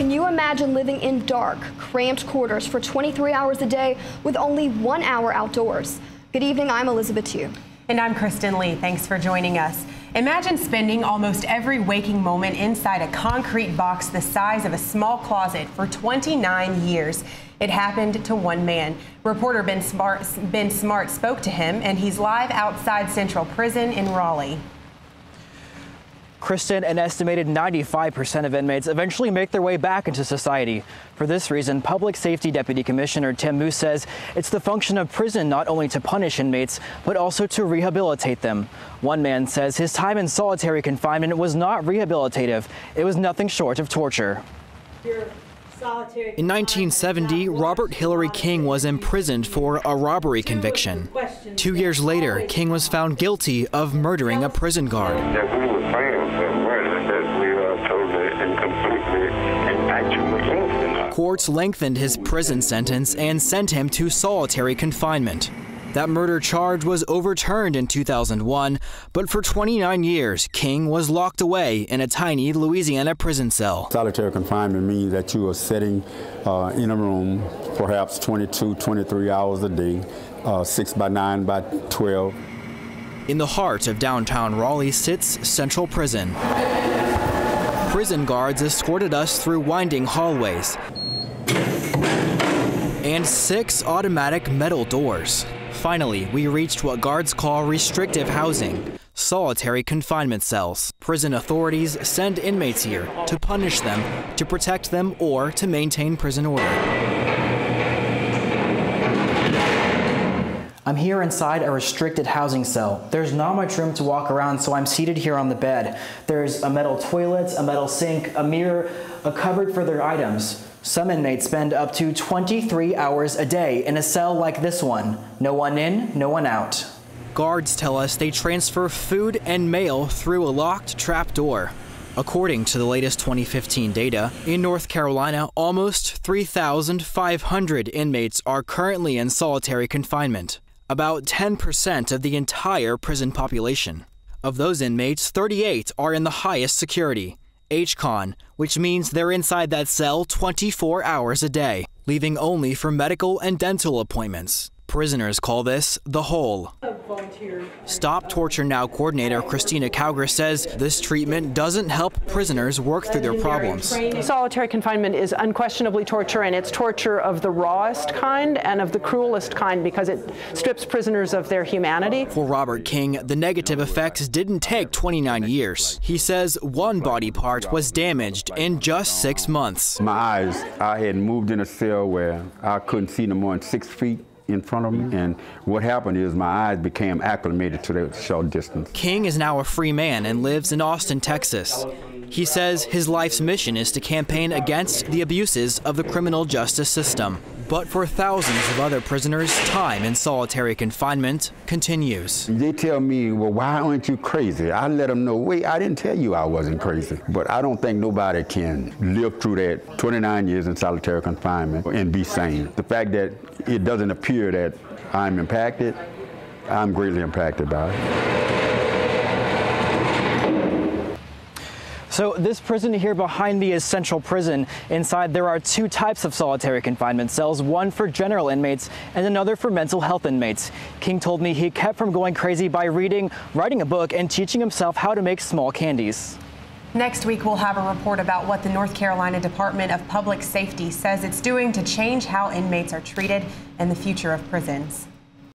Can you imagine living in dark, cramped quarters for 23 hours a day with only one hour outdoors? Good evening, I'm Elizabeth Tew. And I'm Kristen Lee. Thanks for joining us. Imagine spending almost every waking moment inside a concrete box the size of a small closet for 29 years. It happened to one man. Reporter Ben Smart, ben Smart spoke to him, and he's live outside Central Prison in Raleigh. Kristen, an estimated 95% of inmates eventually make their way back into society. For this reason, Public Safety Deputy Commissioner Tim Moose says it's the function of prison not only to punish inmates, but also to rehabilitate them. One man says his time in solitary confinement was not rehabilitative. It was nothing short of torture. In 1970, Robert Hillary King was imprisoned for a robbery conviction. Two years later, King was found guilty of murdering a prison guard. Courts lengthened his prison sentence and sent him to solitary confinement. That murder charge was overturned in 2001, but for 29 years, King was locked away in a tiny Louisiana prison cell. Solitary confinement means that you are sitting uh, in a room perhaps 22, 23 hours a day, uh, 6 by 9 by 12. In the heart of downtown Raleigh sits Central Prison. Prison guards escorted us through winding hallways and six automatic metal doors. Finally, we reached what guards call restrictive housing, solitary confinement cells. Prison authorities send inmates here to punish them, to protect them, or to maintain prison order. I'm here inside a restricted housing cell. There's not much room to walk around, so I'm seated here on the bed. There's a metal toilet, a metal sink, a mirror, a cupboard for their items. Some inmates spend up to 23 hours a day in a cell like this one. No one in, no one out. Guards tell us they transfer food and mail through a locked trap door. According to the latest 2015 data, in North Carolina, almost 3,500 inmates are currently in solitary confinement, about 10% of the entire prison population. Of those inmates, 38 are in the highest security, HCON, which means they're inside that cell 24 hours a day, leaving only for medical and dental appointments. Prisoners call this the hole. Stop Torture Now coordinator Christina Cowger says this treatment doesn't help prisoners work through their problems. Solitary confinement is unquestionably torture, and it's torture of the rawest kind and of the cruelest kind because it strips prisoners of their humanity. For Robert King, the negative effects didn't take 29 years. He says one body part was damaged in just six months. My eyes, I had moved in a cell where I couldn't see no more than six feet in front of me. And what happened is my eyes became acclimated to the short distance. King is now a free man and lives in Austin, Texas. He says his life's mission is to campaign against the abuses of the criminal justice system. But for thousands of other prisoners, time in solitary confinement continues. They tell me, well, why aren't you crazy? I let them know, wait, I didn't tell you I wasn't crazy. But I don't think nobody can live through that 29 years in solitary confinement and be sane. The fact that it doesn't appear that I'm impacted, I'm greatly impacted by it. So this prison here behind me is Central Prison. Inside there are two types of solitary confinement cells, one for general inmates and another for mental health inmates. King told me he kept from going crazy by reading, writing a book, and teaching himself how to make small candies. Next week, we'll have a report about what the North Carolina Department of Public Safety says it's doing to change how inmates are treated and the future of prisons.